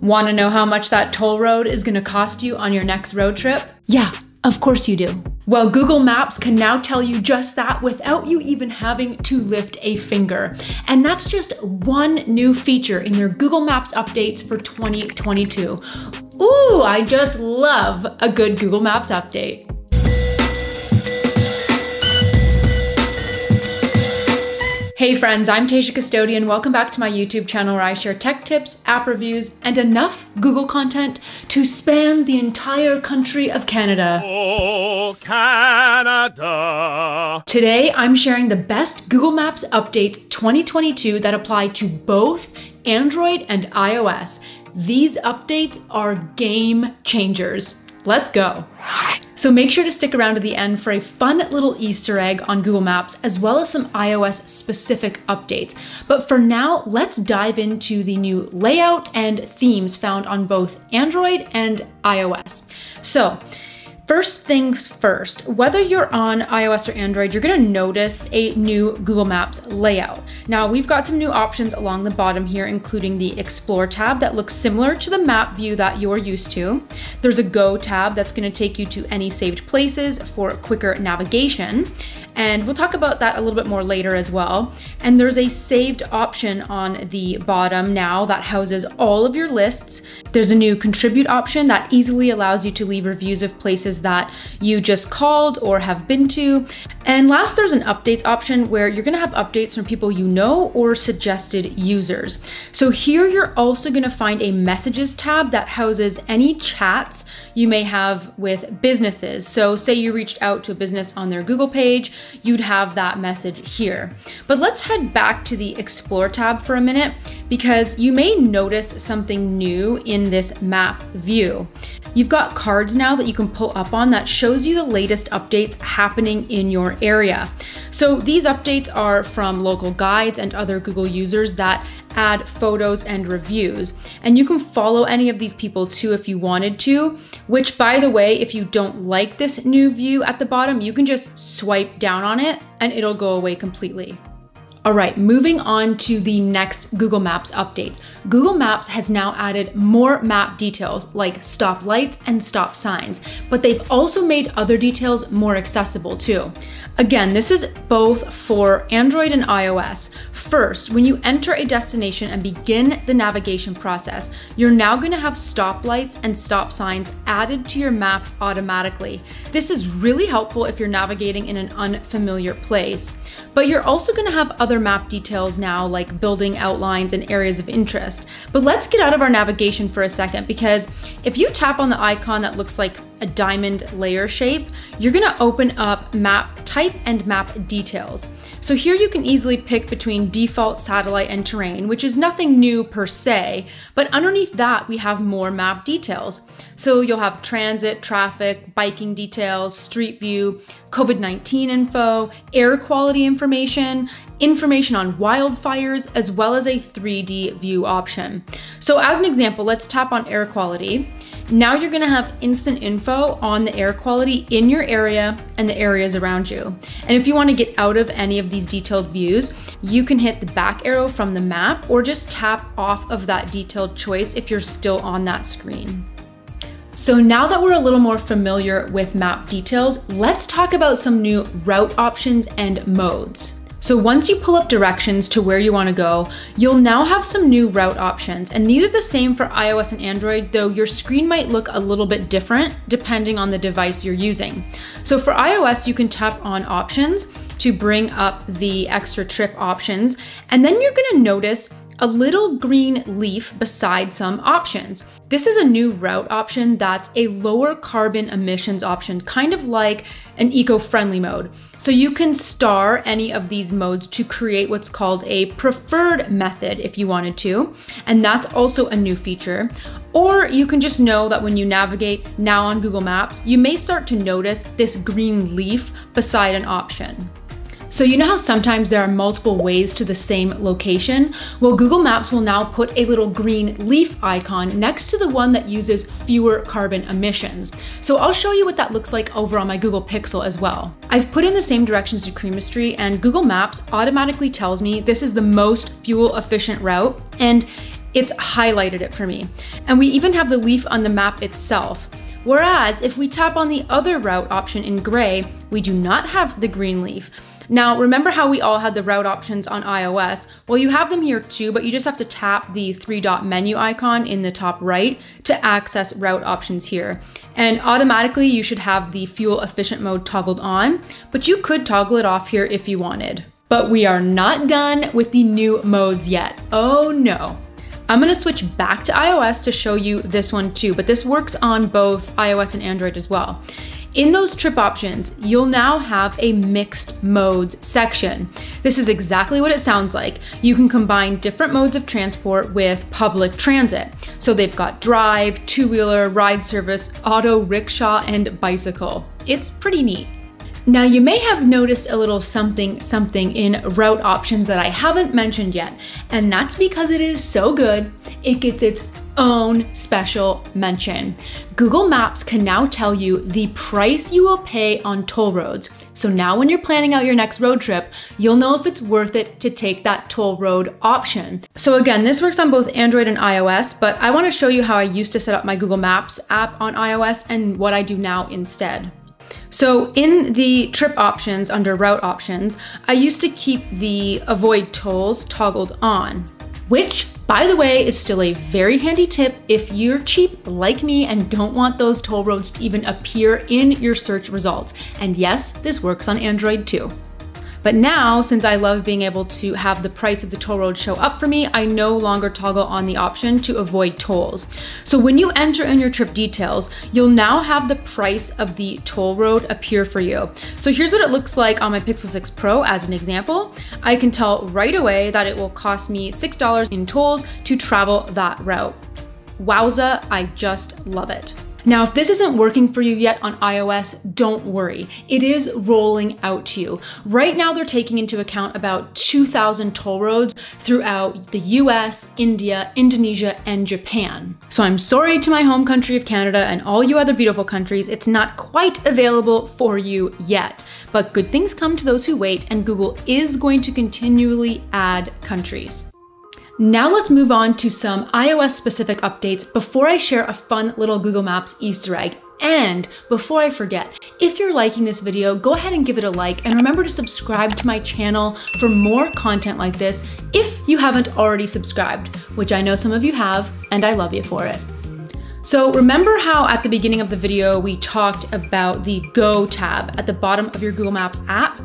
Want to know how much that toll road is going to cost you on your next road trip? Yeah, of course you do. Well, Google Maps can now tell you just that without you even having to lift a finger. And that's just one new feature in their Google Maps updates for 2022. Ooh, I just love a good Google Maps update. Hey friends, I'm Tasia Custode. Welcome back to my YouTube channel where I share tech tips, app reviews, and enough Google content to span the entire country of Canada. Oh, Canada. Today, I'm sharing the best Google Maps updates 2022 that apply to both Android and iOS. These updates are game changers. Let's go. So make sure to stick around to the end for a fun little Easter egg on Google Maps, as well as some iOS specific updates. But for now, let's dive into the new layout and themes found on both Android and iOS. So First things first, whether you're on iOS or Android, you're gonna notice a new Google Maps layout. Now, we've got some new options along the bottom here, including the Explore tab that looks similar to the map view that you're used to. There's a Go tab that's gonna take you to any saved places for quicker navigation. And we'll talk about that a little bit more later as well. And there's a saved option on the bottom now that houses all of your lists. There's a new contribute option that easily allows you to leave reviews of places that you just called or have been to. And last, there's an updates option where you're gonna have updates from people you know or suggested users. So here you're also gonna find a messages tab that houses any chats you may have with businesses. So say you reached out to a business on their Google page, you'd have that message here. But let's head back to the Explore tab for a minute because you may notice something new in this map view. You've got cards now that you can pull up on that shows you the latest updates happening in your area. So these updates are from local guides and other Google users that add photos and reviews. And you can follow any of these people too if you wanted to, which by the way, if you don't like this new view at the bottom, you can just swipe down on it and it'll go away completely. All right, moving on to the next Google Maps updates. Google Maps has now added more map details like stop lights and stop signs, but they've also made other details more accessible too. Again, this is both for Android and iOS. First, when you enter a destination and begin the navigation process, you're now gonna have stop lights and stop signs added to your map automatically. This is really helpful if you're navigating in an unfamiliar place. But you're also gonna have other map details now, like building outlines and areas of interest. But let's get out of our navigation for a second, because if you tap on the icon that looks like a diamond layer shape, you're gonna open up map type and map details. So here you can easily pick between default satellite and terrain, which is nothing new per se, but underneath that we have more map details. So you'll have transit, traffic, biking details, street view, COVID-19 info, air quality information, information on wildfires, as well as a 3D view option. So as an example, let's tap on air quality. Now you're gonna have instant info on the air quality in your area and the areas around you. And if you wanna get out of any of these detailed views, you can hit the back arrow from the map or just tap off of that detailed choice if you're still on that screen. So now that we're a little more familiar with map details, let's talk about some new route options and modes. So once you pull up directions to where you wanna go, you'll now have some new route options. And these are the same for iOS and Android, though your screen might look a little bit different depending on the device you're using. So for iOS, you can tap on options to bring up the extra trip options. And then you're gonna notice a little green leaf beside some options. This is a new route option that's a lower carbon emissions option, kind of like an eco-friendly mode. So you can star any of these modes to create what's called a preferred method if you wanted to, and that's also a new feature. Or you can just know that when you navigate now on Google Maps, you may start to notice this green leaf beside an option. So you know how sometimes there are multiple ways to the same location? Well, Google Maps will now put a little green leaf icon next to the one that uses fewer carbon emissions. So I'll show you what that looks like over on my Google Pixel as well. I've put in the same directions to Creamery and Google Maps automatically tells me this is the most fuel efficient route and it's highlighted it for me. And we even have the leaf on the map itself. Whereas if we tap on the other route option in gray, we do not have the green leaf. Now, remember how we all had the route options on iOS? Well, you have them here too, but you just have to tap the three dot menu icon in the top right to access route options here. And automatically you should have the fuel efficient mode toggled on, but you could toggle it off here if you wanted. But we are not done with the new modes yet. Oh no. I'm gonna switch back to iOS to show you this one too, but this works on both iOS and Android as well. In those trip options, you'll now have a mixed modes section. This is exactly what it sounds like. You can combine different modes of transport with public transit. So they've got drive, two-wheeler, ride service, auto, rickshaw, and bicycle. It's pretty neat. Now you may have noticed a little something something in route options that I haven't mentioned yet, and that's because it is so good, it gets its own special mention. Google Maps can now tell you the price you will pay on toll roads. So now when you're planning out your next road trip, you'll know if it's worth it to take that toll road option. So again, this works on both Android and iOS, but I wanna show you how I used to set up my Google Maps app on iOS and what I do now instead. So in the trip options under route options, I used to keep the avoid tolls toggled on which by the way is still a very handy tip if you're cheap like me and don't want those toll roads to even appear in your search results. And yes, this works on Android too. But now, since I love being able to have the price of the toll road show up for me, I no longer toggle on the option to avoid tolls. So when you enter in your trip details, you'll now have the price of the toll road appear for you. So here's what it looks like on my Pixel 6 Pro as an example. I can tell right away that it will cost me $6 in tolls to travel that route. Wowza, I just love it. Now, if this isn't working for you yet on iOS, don't worry. It is rolling out to you. Right now, they're taking into account about 2,000 toll roads throughout the US, India, Indonesia, and Japan. So I'm sorry to my home country of Canada and all you other beautiful countries, it's not quite available for you yet. But good things come to those who wait, and Google is going to continually add countries. Now let's move on to some iOS specific updates before I share a fun little Google Maps Easter egg. And before I forget, if you're liking this video, go ahead and give it a like and remember to subscribe to my channel for more content like this if you haven't already subscribed, which I know some of you have, and I love you for it. So remember how at the beginning of the video, we talked about the Go tab at the bottom of your Google Maps app?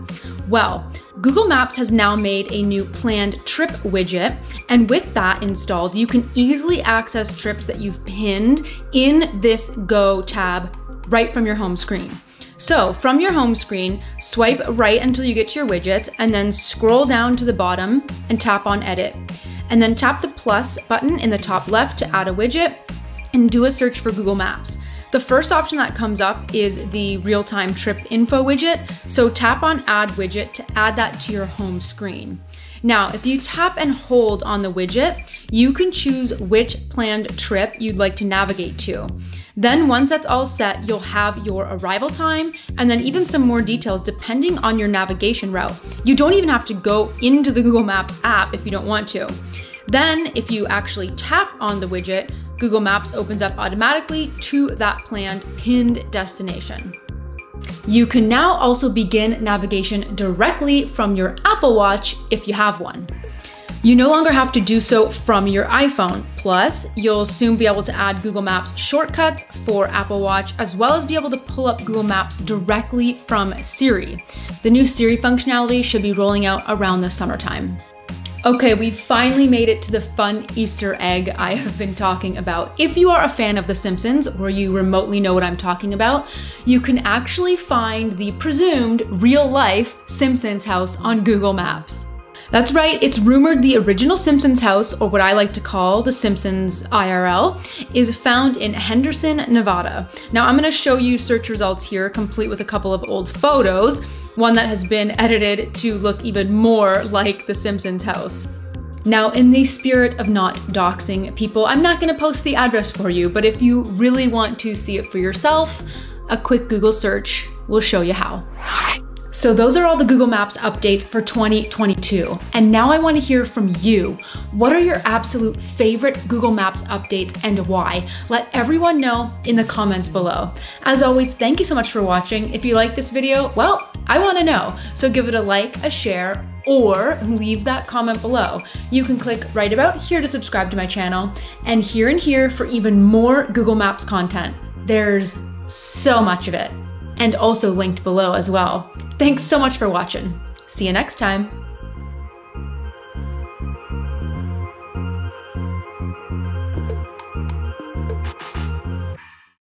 Well, Google Maps has now made a new planned trip widget, and with that installed, you can easily access trips that you've pinned in this Go tab right from your home screen. So from your home screen, swipe right until you get to your widgets and then scroll down to the bottom and tap on edit. And then tap the plus button in the top left to add a widget and do a search for Google Maps. The first option that comes up is the real-time trip info widget, so tap on add widget to add that to your home screen. Now, if you tap and hold on the widget, you can choose which planned trip you'd like to navigate to. Then once that's all set, you'll have your arrival time and then even some more details depending on your navigation route. You don't even have to go into the Google Maps app if you don't want to. Then if you actually tap on the widget, Google Maps opens up automatically to that planned pinned destination. You can now also begin navigation directly from your Apple Watch if you have one. You no longer have to do so from your iPhone. Plus, you'll soon be able to add Google Maps shortcuts for Apple Watch, as well as be able to pull up Google Maps directly from Siri. The new Siri functionality should be rolling out around the summertime. Okay, we finally made it to the fun Easter egg I have been talking about. If you are a fan of The Simpsons, or you remotely know what I'm talking about, you can actually find the presumed real-life Simpsons house on Google Maps. That's right, it's rumored the original Simpsons house, or what I like to call the Simpsons IRL, is found in Henderson, Nevada. Now I'm gonna show you search results here, complete with a couple of old photos, one that has been edited to look even more like The Simpsons house. Now, in the spirit of not doxing people, I'm not gonna post the address for you, but if you really want to see it for yourself, a quick Google search will show you how. So those are all the Google Maps updates for 2022. And now I want to hear from you. What are your absolute favorite Google Maps updates and why? Let everyone know in the comments below. As always, thank you so much for watching. If you like this video, well, I want to know. So give it a like, a share, or leave that comment below. You can click right about here to subscribe to my channel and here and here for even more Google Maps content. There's so much of it and also linked below as well. Thanks so much for watching. See you next time.